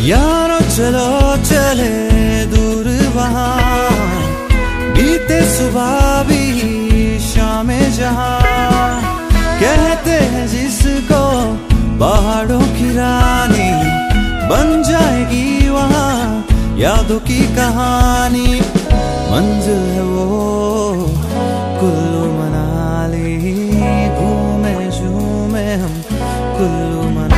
यारो, चलो, चले दूर वहाँ। बीते सुबह भी शाम जहाँ। कहते हैं जिसको पहाड़ों की रानी बन जाएगी वहाँ, यादों की कहानी। मंजिल है वो, कुल्लू मनाली। घूमे झूमे हम कुल्लू मनाली।